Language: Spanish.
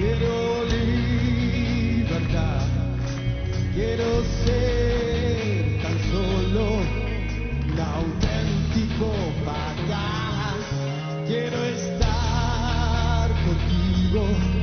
Quiero libertad, quiero ser tan solo un auténtico vagán. Quiero estar contigo.